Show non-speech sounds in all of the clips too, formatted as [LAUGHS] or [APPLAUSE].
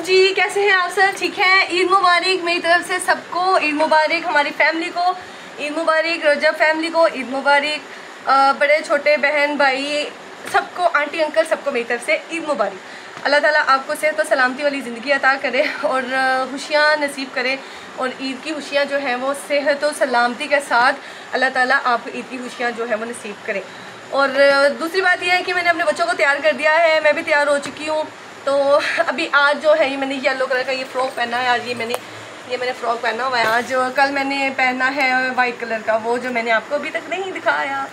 जी, कैसे हैं आप सब? ठीक हैं? ईद मुबारक मेरी तरफ़ से सबको। ईद मुबारक हमारी फैमिली को। ईद मुबारक रोजा फैमिली को। ईद मुबारक बड़े, छोटे, बहन, भाई, सबको आंटी अंकल सबको मेरी तरफ़ से ईद मुबारक। अल्लाह ताला आपको सेहत तो सलामती वाली ज़िंदगी अता करे और खुशियाँ नसीब करे और ईद की खुशियाँ जो हैं वो सेहत और सलामती के साथ अल्लाह ताली आपको ईद की खुशियाँ जो है वो नसीब करें। और दूसरी बात यह है कि मैंने अपने बच्चों को तैयार कर दिया है, मैं भी तैयार हो चुकी हूँ। तो अभी आज जो है ये मैंने येलो कलर का ये फ़्रॉक पहना है, आज ये मैंने ये मैंने फ़्रॉक पहना हुआ है। आज कल मैंने पहना है वाइट कलर का, वो जो मैंने आपको अभी तक नहीं दिखाया,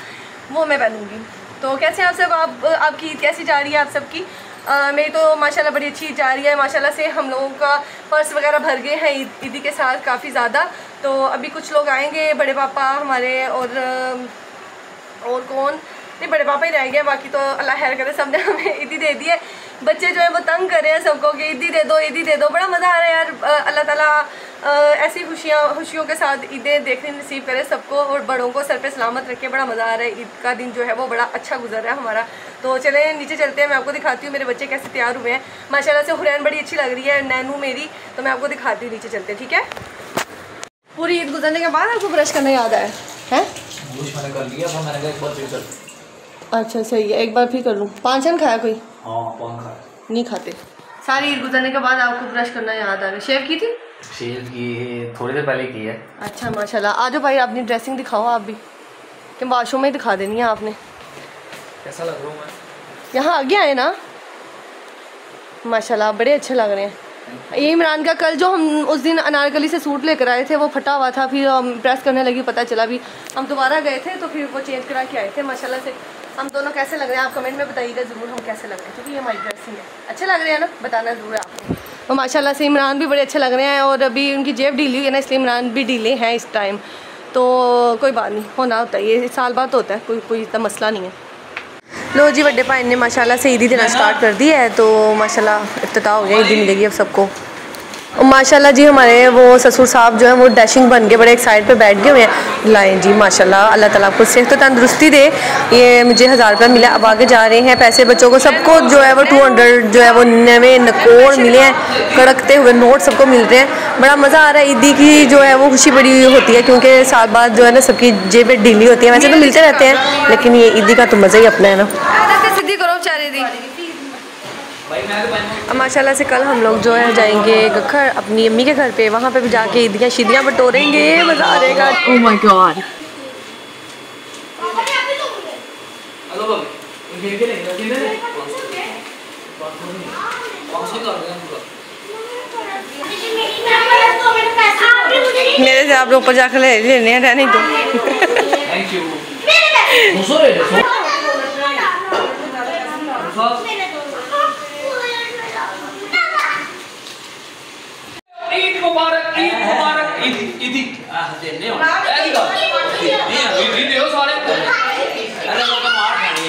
वो मैं पहनूँगी। तो कैसे आप सब? आप, आपकी कैसी जा रही है आप सबकी? मेरी तो माशाल्लाह बड़ी अच्छी जा रही है। माशाल्लाह से हम लोगों का पर्स वगैरह भर गए हैं ईदी के साथ काफ़ी ज़्यादा। तो अभी कुछ लोग आएँगे, बड़े पापा हमारे और और कौन? नहीं बड़े पापा ही रह गए, बाकी तो अल्लाह खैर करे, सबने हमें ईदी दे दी है। बच्चे जो है वो तंग कर रहे हैं सबको कि ईदी दे दो ईदी दे दो। बड़ा मज़ा आ रहा है यार अल्लाह ताला ऐसी खुशियाँ, खुशियों के साथ ईदें देखने नसीब करे सबको और बड़ों को सर पे सलामत रखे। बड़ा मज़ा आ रहा है ईद का दिन जो है, वो बड़ा अच्छा गुजर रहा है हमारा। तो चले, नीचे चलते हैं, मैं आपको दिखाती हूँ, मेरे बच्चे कैसे तैयार हुए हैं। माशाला से हुरैन बड़ी अच्छी लग रही है, नैनू मेरी तो मैं आपको दिखाती हूँ, नीचे चलते ठीक है? पूरी ईद गुजरने के बाद आपको ब्रश करना याद आया है मैंने अच्छा सही है। एक बार फिर कर लूँ। पाँच छन खाया कोई? हाँ पान खाया। नहीं खाते। सारी ईद गुजरने के बाद आपको ब्रश करना याद आ गया। शेव की थी? शेव की थोड़ी देर पहले की है। अच्छा माशाल्लाह। आ जाओ भाई अपनी ड्रेसिंग दिखाओ आप भी। कि वाशरूम में दिखा देनी है आपने। कैसा लग रहा हूँ मैं? यहाँ आगे आए ना। माशाल्लाह बड़े अच्छे लग रहे हैं। ये इमरान का कल जो हम उस दिन अनारकली से सूट लेकर आए थे वो फटा हुआ था फिर हम प्रेस करने लगी पता चला भी। हम दोबारा गए थे तो फिर वो चेंज करा के आए थे माशाल्लाह से। हम दोनों कैसे लग रहे हैं? आप कमेंट में बताइएगा ज़रूर हम कैसे लग रहे हैं क्योंकि ये हमारी ड्रेसिंग है अच्छे लग रहे हैं ना? बताना ज़रूर है आपको। और माशाल्लाह से इमरान भी बड़े अच्छे लग रहे हैं और अभी उनकी जेब ढीली हुई है ना इसलिए इमरान भी ढीले हैं इस टाइम तो कोई बात नहीं होना होता है ये साल बाद होता है कोई कोई इतना मसला नहीं है। लो जी बड़े भाई ने माशाल्लाह से ईदी देना स्टार्ट कर दी है तो माशाल्लाह इफ्तः हो गया ईदी मिलेगी अब सबको। माशाल्लाह जी हमारे वो ससुर साहब जो है वो डैशिंग बन के बड़े एक साइड पे बैठ गए हुए हैं। लाएँ जी माशाल्लाह अल्लाह ताला आपको सेहत तो तंदरुस्ती दे। ये मुझे हज़ार रुपये मिला अब आगे जा रहे हैं पैसे बच्चों को। सबको जो है वो टू हंड्रेड जो है वो नवे नकोड़ मिले हैं कड़कते हुए नोट सबको मिल रहे हैं। बड़ा मज़ा आ रहा है ईदी की जो है वो खुशी बड़ी होती है क्योंकि साल बाद जो है ना सबकी जेबें ढीली होती है। वैसे तो मिलते रहते हैं लेकिन ये ईदी का तो मज़ा ही अपना है ना। माशाल्लाह से कल हम लोग जो है जाएँगे गखर अपनी अम्मी के घर पे वहाँ पे भी जाके ईदियाँ शीदियाँ बटोरेंगे मज़ा आ जाएगा। ओह माय गॉड मेरे से आप लोग ऊपर जाकर ले लेने हैं रहने दो थैंक यू दूसरा ले लो ईद मुबारक ईद मुबारक ईद ईद आह देने हो ऐसी बात नहीं ईद दे हो सारे अरे लोग मार खानी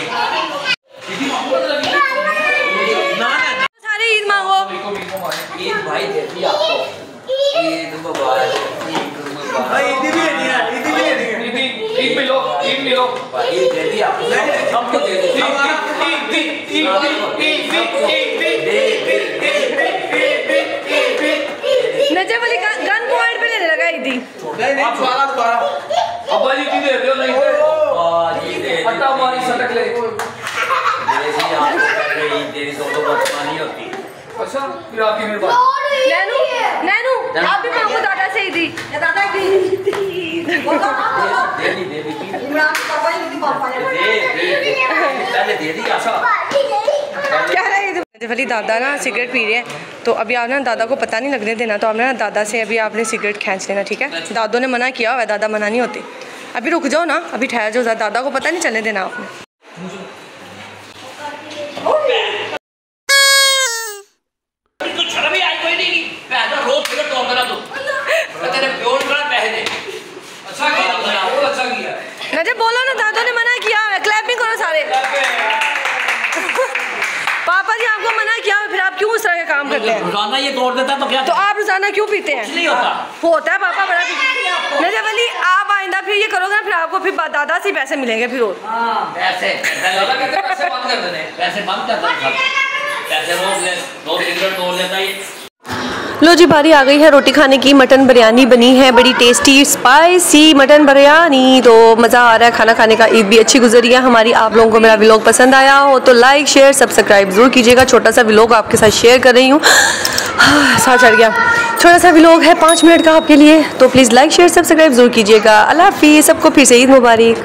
ईद मांगो तो लगी ना ना सारे ईद मांगो भी ईद भाई दे दी आपको ईद मुबारक ईद मुबारक भाई ईद भी नहीं है ईद भी नहीं है ईद ईद मिलो ईद मिलो ईद दे दी आपको सबको दे दी ईद ईद ईद ईद ईद नज़र वाली गन पॉइंट पे लेने लगा ईदी दोबारा दोबारा। अब्बा जी की दे दो नहीं तो। जी दे अट्टा मारी सटक ले। देसी आप कर रही तेरी तो तो बचपन होती। अच्छा फिर आपकी मेहरबानी नैनू नैनू आप भी मांगो दादा से ही ईदी दादा की [LAUGHS] दे दी दे दी दे दे पहले दे दी अच्छा क्या अली दादा ना सिगरेट पी रहे हैं तो अभी आप ना दादा को पता नहीं लगने देना तो आपने ना दादा से अभी आपने सिगरेट खींच लेना ठीक है दादों ने मना किया हुआ है दादा मना नहीं होते अभी रुक जाओ ना अभी ठहर जाओ दादा को पता नहीं चलने देना आपने तो शर्म ही आई कोई नहीं की पैसा रोज सिगरेट तोड़ देना तू मैं तेरे प्योर करा पैसे दे अच्छा किया तुमने बहुत अच्छा किया नज़र बोलो ना दादों ने मना किया हुआ है क्लैपिंग करो सारे पापा जी आपको मना किया फिर आप क्यों उस तरह का काम करते हैं? रोज़ाना ये तोड़ देता तो क्या तो आप रोज़ाना क्यों पीते हैं? नहीं होता। होता है पापा बड़ा नज़र वाली आप आइंदा फिर ये करोगे ना फिर आपको फिर दादा से पैसे मिलेंगे फिर और पैसे। पैसे बंद कर देने पैसे बंद कर देने पैसे रोज ले दो सिगरेट तोड़ लेता ये। लो जी, बारी आ गई है। रोटी खाने की। मटन बिरयानी बनी है। बड़ी टेस्टी स्पाइसी मटन बिरयानी। तो मज़ा आ रहा है खाना खाने का। ईद भी अच्छी गुजरी है। हमारी आप लोगों को मेरा व्लॉग पसंद आया हो तो लाइक शेयर सब्सक्राइब ज़रूर कीजिएगा। छोटा सा व्लॉग आपके साथ शेयर कर रही हूँ। [SIGHS] सा चढ़ गया। छोटा सा व्लॉग है। पाँच मिनट का आपके लिए। तो प्लीज़ लाइक शेयर सब्सक्राइब ज़रूर कीजिएगा। अल्लाह हाफिज़। सबको फिर से ईद मुबारक।